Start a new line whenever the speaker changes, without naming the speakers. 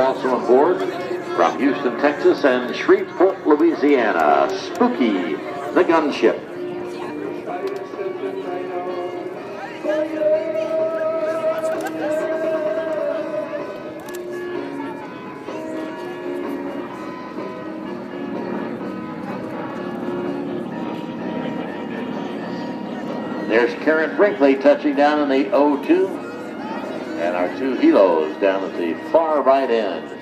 also on board from Houston, Texas and Shreveport, Louisiana, Spooky, the gunship. There's Karen Brinkley touching down in the O2. And our two helos down at the far right end.